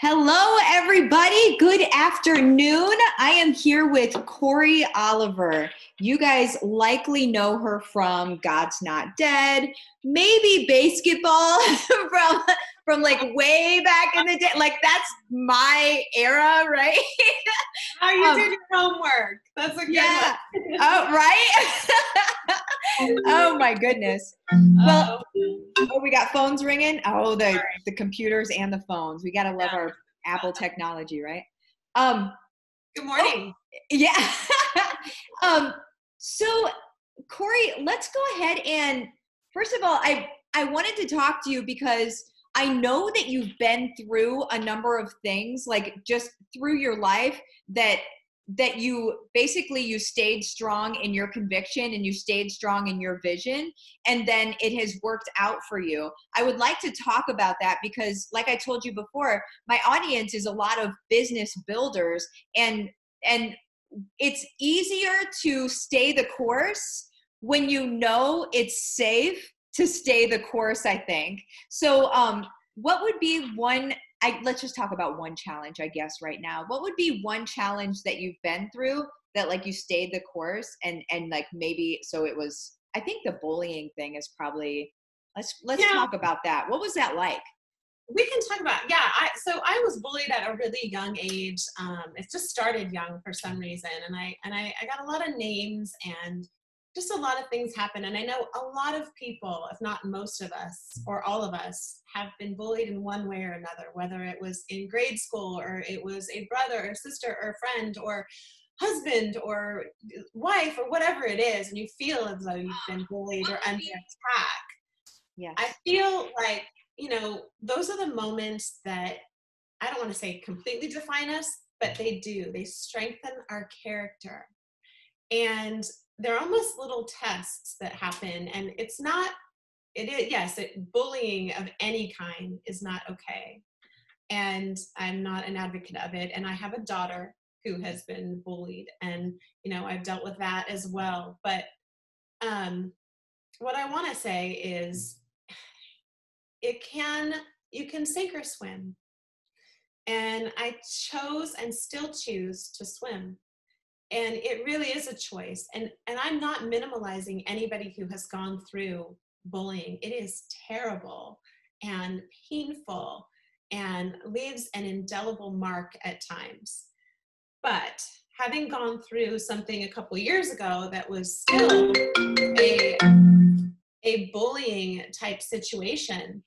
Hello, everybody. Good afternoon. I am here with Cory Oliver. You guys likely know her from God's Not Dead, maybe BASEketball from from like way back in the day. Like that's my era, right? How you um, did your homework. That's a good yeah. one. oh, right? oh my goodness. Well, oh, we got phones ringing. Oh, the the computers and the phones. We gotta love yeah. our Apple technology, right? Um, Good morning. Oh, yeah. um, so Cory, let's go ahead and first of all, I I wanted to talk to you because I know that you've been through a number of things, like just through your life that that you basically you stayed strong in your conviction and you stayed strong in your vision and then it has worked out for you. I would like to talk about that because like i told you before my audience is a lot of business builders and and it's easier to stay the course when you know it's safe to stay the course i think so um what would be one I let's just talk about one challenge, I guess, right now. What would be one challenge that you've been through that like you stayed the course and and like maybe so it was I think the bullying thing is probably let's let's yeah. talk about that. What was that like? We can talk about yeah. I so I was bullied at a really young age. Um, it just started young for some reason, and I and I, I got a lot of names and just a lot of things happen. And I know a lot of people, if not most of us or all of us, have been bullied in one way or another, whether it was in grade school or it was a brother or sister or friend or husband or wife or whatever it is, and you feel as though you've been bullied or under attack. Yeah. I feel like, you know, those are the moments that I don't want to say completely define us, but they do. They strengthen our character. And they're almost little tests that happen and it's not it is yes it, bullying of any kind is not okay. And i'm not an advocate of it and i have a daughter who has been bullied and you know i've dealt with that as well. But um what i want to say is it can you can sink or swim. And i chose and still choose to swim and it really is a choice and and i'm not minimalizing anybody who has gone through bullying. It is terrible and painful and leaves an indelible mark at times. But having gone through something a couple years ago that was still a a bullying type situation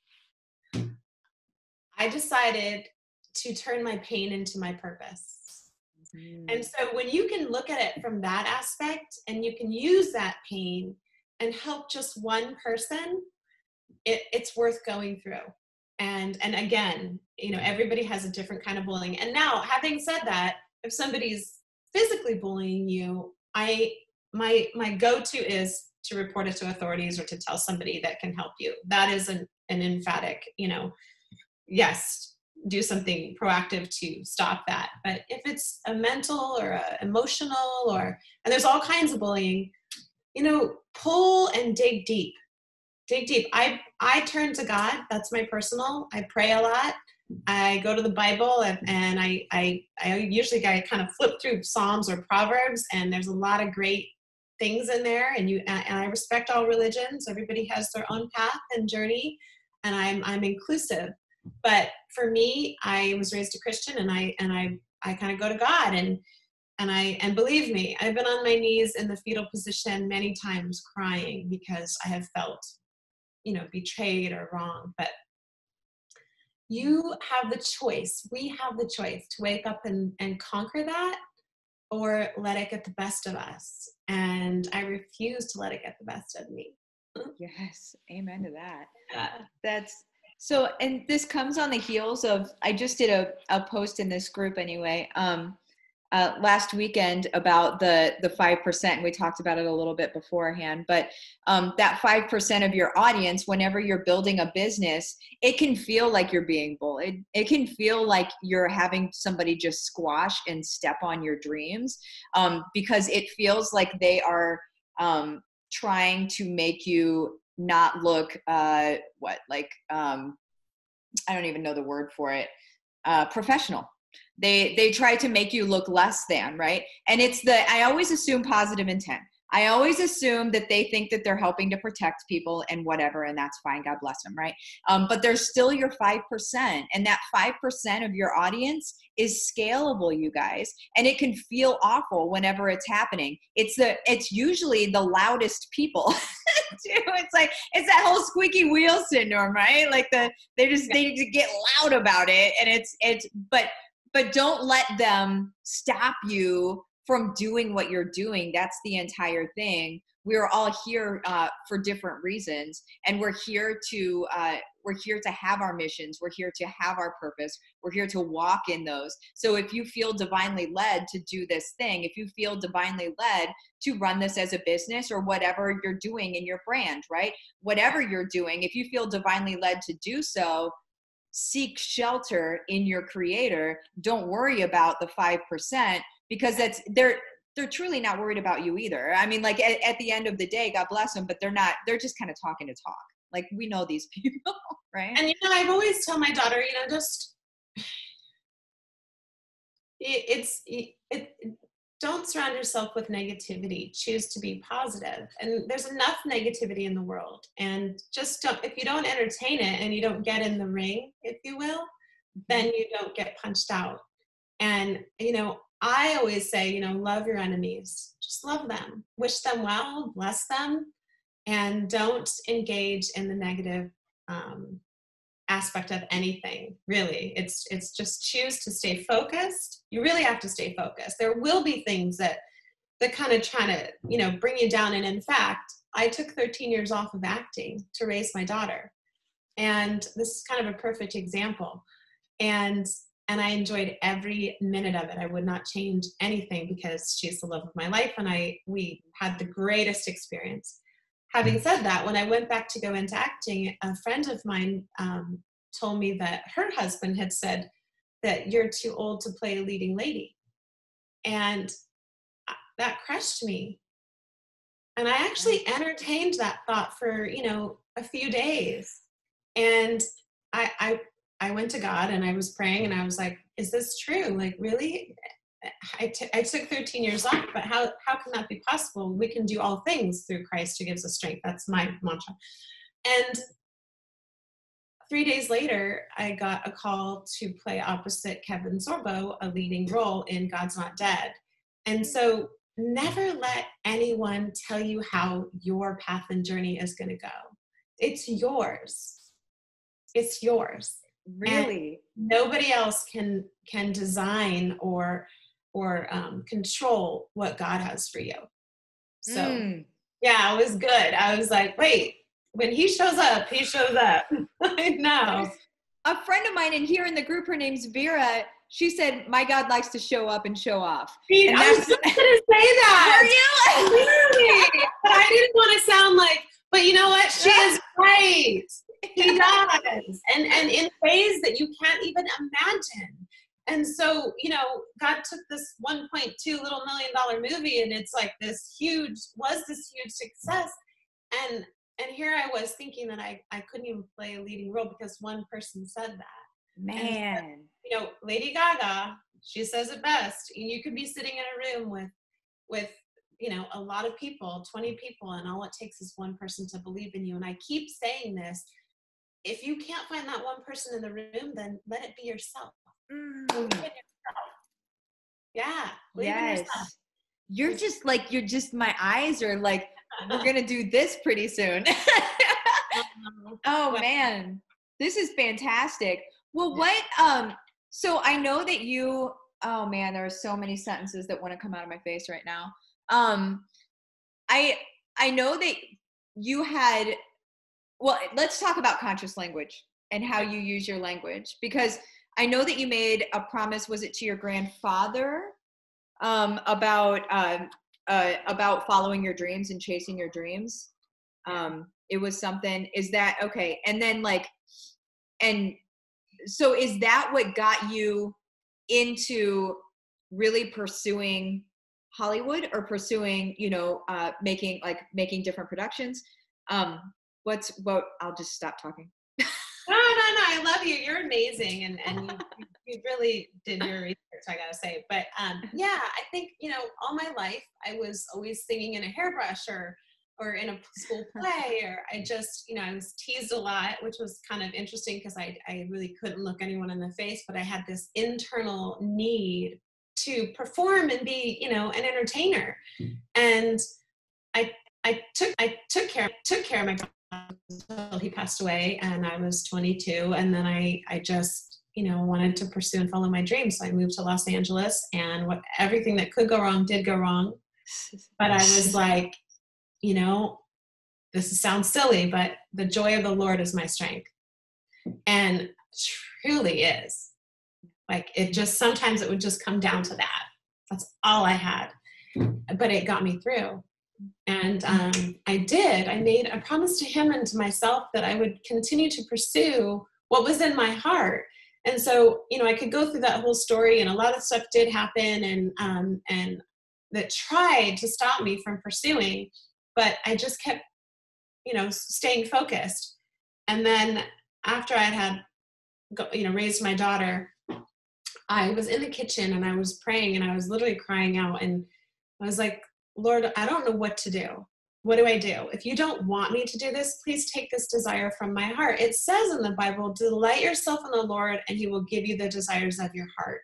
i decided to turn my pain into my purpose and mm. so when you can look at it from that aspect and you can use that pain and help just one person, it, it's worth going through. And and again, you know, everybody has a different kind of bullying. And now, having said that, if somebody's physically bullying you, I my my go-to is to report it to authorities or to tell somebody that can help you. That is an, an emphatic, you know, yes, do something proactive to stop that. But if it's a mental or a emotional or and there's all kinds of bullying, you know, pull and dig deep. Dig deep. I I turn to God. That's my personal. I pray a lot. I go to the Bible and, and I, I I usually I kind of flip through Psalms or Proverbs and there's a lot of great things in there and you and I respect all religions. Everybody has their own path and journey and I'm I'm inclusive but for me i was raised a christian and i and i i kind of go to god and and i and believe me i've been on my knees in the fetal position many times crying because i have felt you know betrayed or wrong. But you have the choice. We have the choice to wake up and, and conquer that or let it get the best of us. And i refuse to let it get the best of me. Yes. Amen to that. Yeah. that's so, and this comes on the heels of I just did a, a post in this group anyway. Um, uh, last weekend about the the five percent. We talked about it a little bit beforehand, but um, that five percent of your audience, whenever you're building a business, it can feel like you're being bullied. It can feel like you're having somebody just squash and step on your dreams um, because it feels like they are um, trying to make you not look uh what like um i don't even know the word for it uh, professional. They they try to make you look less than right? And it's the i always assume positive intent I always assume that they think that they're helping to protect people and whatever, and that's fine. God bless them, right? Um, but there's still your 5%, and that 5% of your audience is scalable, you guys. And it can feel awful whenever it's happening. It's the it's usually the loudest people. too. It's like it's that whole squeaky wheel syndrome, right? Like the they just they need to get loud about it. And it's it's but but don't let them stop you from doing what you're doing. That's the entire thing. We're all here uh, for different reasons, and we're here to uh, we're here to have our missions. We're here to have our purpose. We're here to walk in those. So if you feel divinely led to do this thing, if you feel divinely led to run this as a business or whatever you're doing in your brand, right? Whatever you're doing, if you feel divinely led to do so, seek shelter in your creator. Don't worry about the 5% because that's they're they're truly not worried about you either. I mean, like at, at the end of the day, God bless them, but they're not. They're just kind of talking to talk. Like we know these people, right? And you know, I've always told my daughter, you know, just it, it's it, it don't surround yourself with negativity choose to be positive. and there's enough negativity in the world and just don't if you don't entertain it and you don't get in the ring if you will then mm-hmm. you don't get punched out and you know I always say, you know, love your enemies. Just love them. Wish them well, bless them, and don't engage in the negative um, aspect of anything. Really, it's it's just choose to stay focused. You really have to stay focused. There will be things that that kind of try to, you know, bring you down. And in fact, I took 13 years off of acting to raise my daughter, and this is kind of a perfect example. And and I enjoyed every minute of it. I would not change anything because she's the love of my life and I we had the greatest experience. Having said that, when I went back to go into acting, a friend of mine um, told me that her husband had said that you're too old to play a leading lady. And that crushed me. And I actually entertained that thought for, you know, a few days. And I, I I went to God and I was praying and I was like, is this true? Like, really? I, t- I took 13 years off, but how, how can that be possible? We can do all things through Christ who gives us strength. That's my mantra. And three days later, I got a call to play opposite Kevin Sorbo, a leading role in God's Not Dead. And so never let anyone tell you how your path and journey is going to go. It's yours. It's yours really? and nobody else can can design or or um, control what god has for you. So mm. yeah it was good. I was like wait when he shows up he shows up. I know. A friend of mine in here in the group her name's vera. She said my god likes to show up and show off. See, and i was just gonna say that. Are you? Literally. but i didn't want to sound like but you know what? She is right. He does. And and in ways that you can't even imagine and so you know god took this 1.2 little million dollar movie and it's like this huge was this huge success. And and here i was thinking that i i couldn't even play a leading role because one person said that. Man. so, you know lady gaga she says it best And you could be sitting in a room with with you know a lot of people 20 people and all it takes is one person to believe in you. And i keep saying this if you can't find that one person in the room, then let it be yourself. Mm. Yeah. Yes. You're just like you're just my eyes are like we're gonna do this pretty soon. oh man, this is fantastic. Well, what um so I know that you oh man, there are so many sentences that want to come out of my face right now. Um I I know that you had well let's talk about conscious language and how you use your language because i know that you made a promise was it to your grandfather um, about uh, uh, about following your dreams and chasing your dreams. Um, it was something is that okay and then like and so is that what got you into really pursuing hollywood or pursuing you know uh, making like making different productions? Um, what's what i'll just stop talking I love you. You're amazing, and and you, you really did your research. I gotta say, but um, yeah, I think you know, all my life I was always singing in a hairbrush or or in a school play, or I just you know I was teased a lot, which was kind of interesting because I I really couldn't look anyone in the face, but I had this internal need to perform and be you know an entertainer, and I I took I took care took care of my until he passed away and I was 22 and then I I just you know wanted to pursue and follow my dreams. So I moved to Los Angeles and what everything that could go wrong did go wrong. But I was like you know this sounds silly but the joy of the Lord is my strength. And truly is. Like it just sometimes it would just come down to that. That's all I had. But it got me through and um, I did. I made a promise to him and to myself that I would continue to pursue what was in my heart. And so, you know, I could go through that whole story, and a lot of stuff did happen, and um, and that tried to stop me from pursuing, but I just kept, you know, staying focused. And then after I had, you know, raised my daughter, I was in the kitchen and I was praying, and I was literally crying out, and I was like, Lord, I don't know what to do. What do I do? If you don't want me to do this, please take this desire from my heart. It says in the Bible, delight yourself in the Lord, and he will give you the desires of your heart.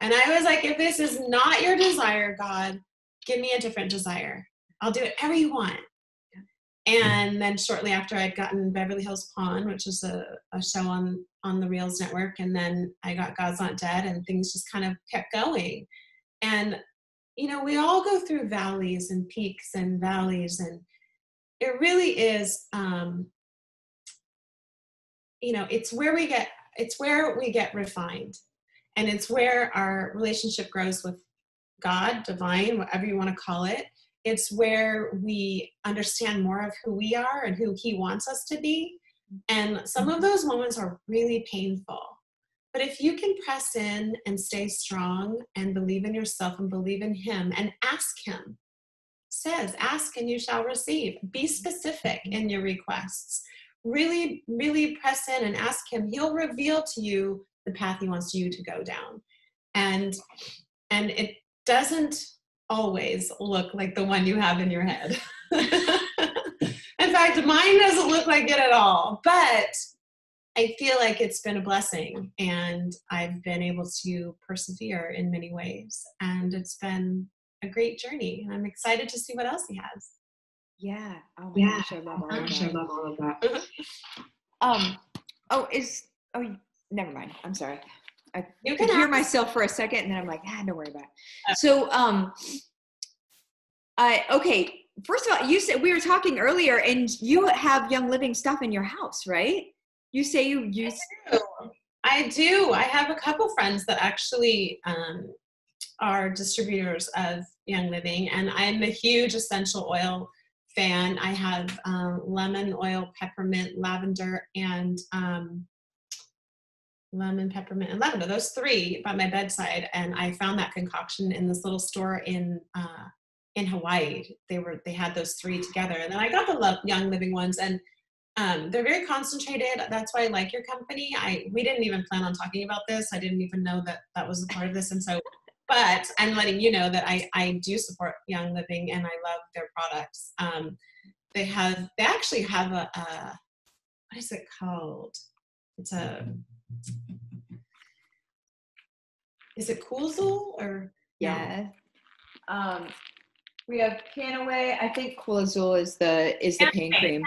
And I was like, if this is not your desire, God, give me a different desire. I'll do whatever you want. And then shortly after, I'd gotten Beverly Hills Pawn, which is a, a show on on the Reelz Network, and then I got God's Not Dead, and things just kind of kept going. And you know, we all go through valleys and peaks and valleys, and it really is, um, you know, it's where we get, it's where we get refined, and it's where our relationship grows with God, divine, whatever you want to call it. It's where we understand more of who we are and who He wants us to be. And some of those moments are really painful but if you can press in and stay strong and believe in yourself and believe in Him and ask Him, says, ask and you shall receive. Be specific in your requests. Really, really press in and ask Him. He'll reveal to you the path He wants you to go down. And and it doesn't always look like the one you have in your head. in fact, mine doesn't look like it at all. But I feel like it's been a blessing and I've been able to persevere in many ways. And it's been a great journey. And I'm excited to see what else he has. Yeah. Oh yeah. Gosh, I love all of that. I love all of that. um, oh, is, oh, never mind. I'm sorry. I you could hear myself for a second and then I'm like, ah, don't worry about it. So, um, I, okay. First of all, you said we were talking earlier and you have Young Living stuff in your house, right? You say you use. I do. I, do. I have a couple friends that actually um, are distributors of Young Living, and I'm a huge essential oil fan. I have um, lemon oil, peppermint, lavender, and um, lemon, peppermint, and lavender. Those three by my bedside, and I found that concoction in this little store in uh, in Hawaii. They were they had those three together, and then I got the Young Living ones, and um, they're very concentrated. That's why I like your company. I we didn't even plan on talking about this. I didn't even know that that was a part of this, and so. But I'm letting you know that I I do support Young Living and I love their products. Um, they have they actually have a, a what is it called? It's a is it Cool Azul or yeah? Um, we have Panaway. I think Cool Azul is the is the pain cream.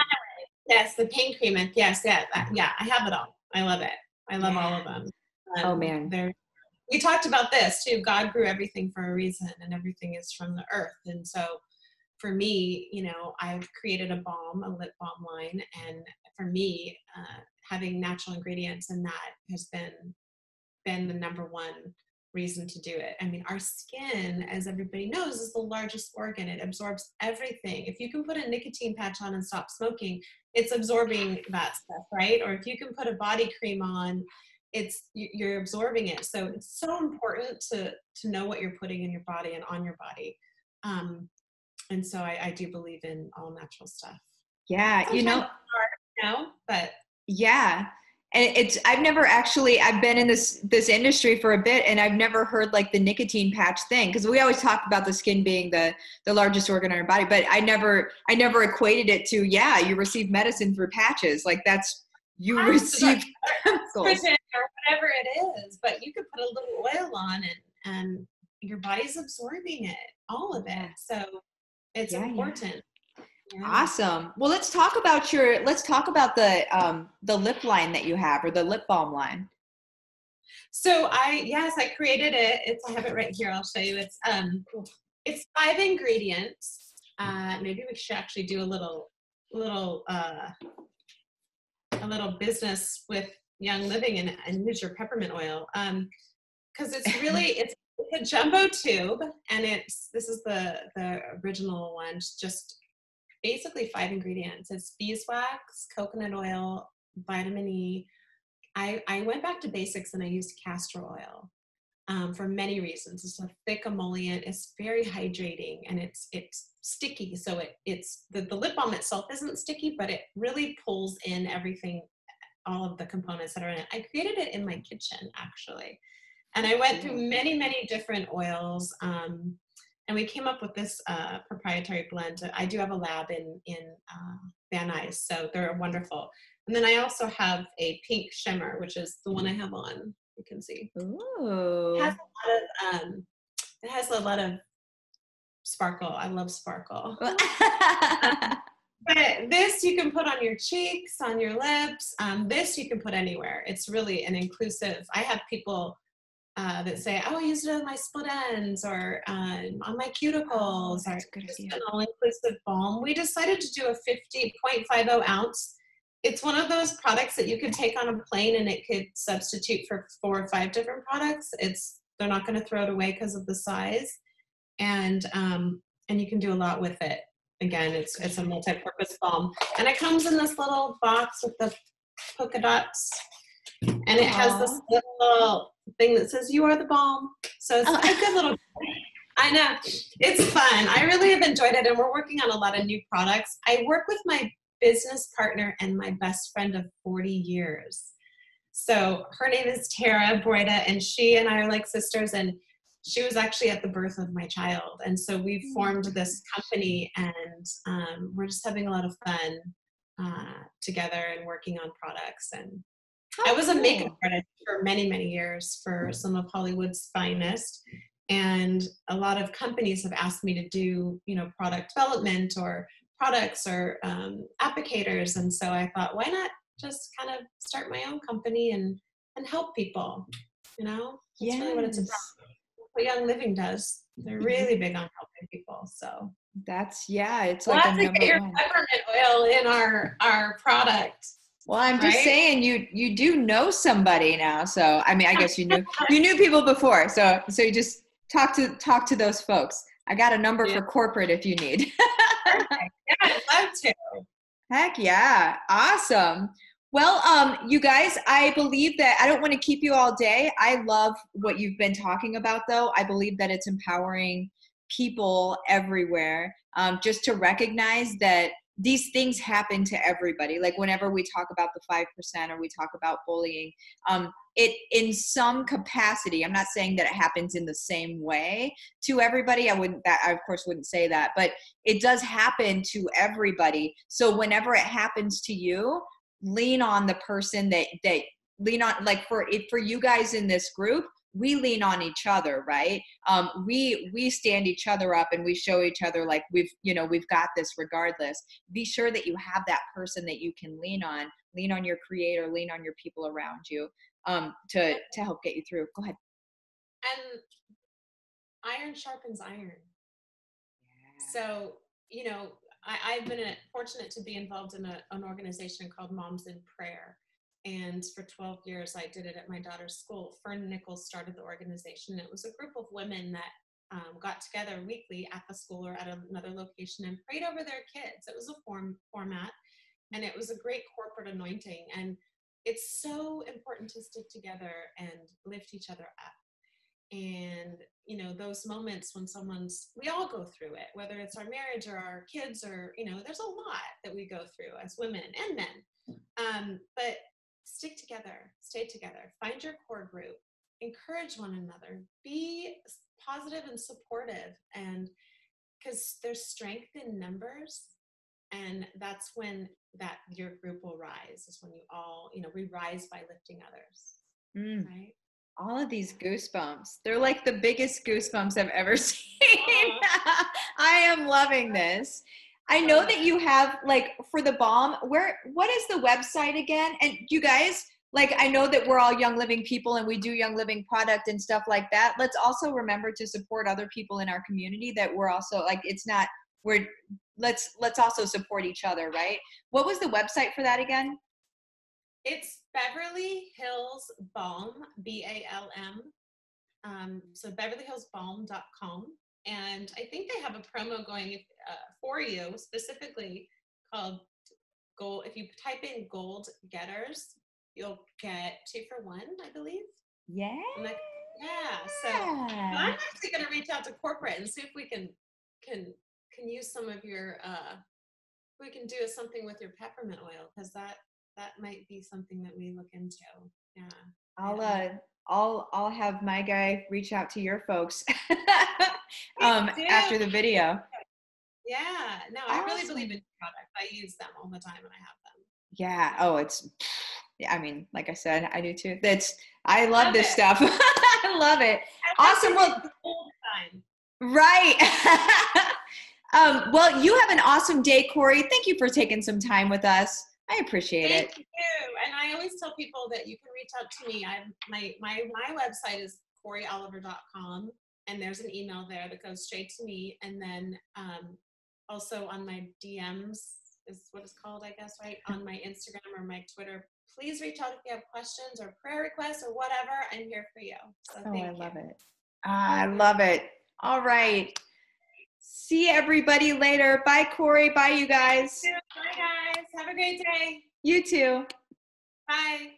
Yes, the pain cream. And yes, yeah, yeah. I have it all. I love it. I love yeah. all of them. Um, oh man, they're. We talked about this too. God grew everything for a reason, and everything is from the earth. And so, for me, you know, I've created a balm, a lip balm line, and for me, uh, having natural ingredients in that has been been the number one reason to do it. I mean, our skin, as everybody knows, is the largest organ. It absorbs everything. If you can put a nicotine patch on and stop smoking, it's absorbing that stuff, right? Or if you can put a body cream on, it's you're absorbing it. So it's so important to to know what you're putting in your body and on your body. Um, and so I, I do believe in all natural stuff. Yeah, Sometimes you know, hard, you know, but yeah, and it's I've never actually I've been in this this industry for a bit and I've never heard like the nicotine patch thing because we always talk about the skin being the the largest organ in our body but I never I never equated it to yeah you receive medicine through patches like that's you receive chemicals. or whatever it is but you could put a little oil on and and your body's absorbing it all of it so it's yeah. important Yeah. Awesome. Well, let's talk about your let's talk about the um the lip line that you have or the lip balm line. So I yes, I created it. It's I have it right here. I'll show you. It's um it's five ingredients. Uh maybe we should actually do a little little uh a little business with Young Living and, and use your peppermint oil. Um because it's really it's a jumbo tube and it's this is the the original one just basically five ingredients it's beeswax coconut oil vitamin e I, I went back to basics and I used castor oil um, for many reasons. It's a thick emollient. It's very hydrating and it's it's sticky. So it it's the, the lip balm itself isn't sticky, but it really pulls in everything, all of the components that are in it. I created it in my kitchen actually, and I went through many many different oils. Um, and we came up with this uh, proprietary blend. I do have a lab in in uh, Van Nuys, so they're wonderful. And then I also have a pink shimmer, which is the one I have on. You can see. Ooh. It has a lot of um, it has a lot of sparkle. I love sparkle. But this you can put on your cheeks, on your lips. Um, this you can put anywhere. It's really an inclusive. I have people uh, that say, "Oh, I use it on my split ends or um, on my cuticles." Oh, or that's a good just idea. an all-inclusive balm. We decided to do a 50.50 ounce. It's one of those products that you could take on a plane and it could substitute for four or five different products. It's they're not going to throw it away because of the size, and um, and you can do a lot with it. Again, it's it's a multi-purpose balm, and it comes in this little box with the polka dots, and it has this little thing that says "You are the balm." So it's Oh. a good little. I know it's fun. I really have enjoyed it, and we're working on a lot of new products. I work with my business partner and my best friend of 40 years. So her name is Tara Broida, and she and I are like sisters. And she was actually at the birth of my child, and so we've formed this company, and um, we're just having a lot of fun uh, together and working on products. And I was a makeup artist for many, many years for some of Hollywood's finest. And a lot of companies have asked me to do, you know, product development or products or um, applicators. And so I thought, why not just kind of start my own company and and help people? You know, that's really what it's about. What Young Living does. They're really big on helping people. So That's yeah, it's we'll like a have to get your one. peppermint oil in our our product. Well, I'm just right? saying you you do know somebody now. So I mean, I guess you knew you knew people before. So so you just talk to talk to those folks. I got a number Yeah. for corporate if you need. Yeah, I'd love to. Heck yeah. Awesome. Well, um, you guys, I believe that I don't want to keep you all day. I love what you've been talking about, though. I believe that it's empowering people everywhere um, just to recognize that these things happen to everybody. Like whenever we talk about the 5% or we talk about bullying, um, it in some capacity, I'm not saying that it happens in the same way to everybody. I wouldn't, that, I of course wouldn't say that, but it does happen to everybody so whenever it happens to you lean on the person that that lean on like for it for you guys in this group we lean on each other right? Um we we stand each other up and we show each other like we've you know we've got this regardless. Be sure that you have that person that you can lean on. Lean on your creator lean on your people around you um to to help get you through. Go ahead. And iron sharpens iron. So, you know, I, I've been uh, fortunate to be involved in a, an organization called Moms in Prayer. And for 12 years, I did it at my daughter's school. Fern Nichols started the organization. It was a group of women that um, got together weekly at the school or at another location and prayed over their kids. It was a form format, and it was a great corporate anointing. And it's so important to stick together and lift each other up and you know those moments when someone's we all go through it whether it's our marriage or our kids or you know there's a lot that we go through as women and men um, but stick together, stay together, find your core group, encourage one another, be positive and supportive, and because there's strength in numbers, and that's when that your group will rise. Is when you all, you know, we rise by lifting others, Mm, right? all of these goosebumps. They're like the biggest goosebumps I've ever seen. I am loving this. I know that you have like for the balm, where what is the website again? And you guys, like I know that we're all young living people and we do young living product and stuff like that. Let's also remember to support other people in our community that we're also like it's not we're let's let's also support each other, right? What was the website for that again? It's Beverly Hills Balm, B A L M. Um, so beverlyhillsbalm.com. And I think they have a promo going if, uh, for you specifically called Gold. If you type in Gold Getters, you'll get two for one, I believe. Yeah. That- yeah. So I'm actually going to reach out to corporate and see if we can can can use some of your. Uh, we can do something with your peppermint oil because that that might be something that we look into. Yeah. I'll Yeah. uh I'll I'll have my guy reach out to your folks um after the video. Yeah. No, I really believe in your product. I use them all the time and I have them. Yeah. Oh, it's yeah, I mean, like I said, I do too. That's I love, Love this it. stuff. I love it. And Awesome, well-. Right. um, well, you have an awesome day, Cory. Thank you for taking some time with us. I appreciate it. Thank you. And I always tell people that you can reach out to me. I my my my website is CoryOliver.com and there's an email there that goes straight to me. And then um, also on my DMs is what it's called, I guess, right? On my Instagram or my Twitter. Please reach out if you have questions or prayer requests or whatever. I'm here for you. So Oh, I you. love it. Ah, I love it. All right. See everybody later. Bye, Cory. Bye, you guys. Bye guys. Have a great day. You too. Bye.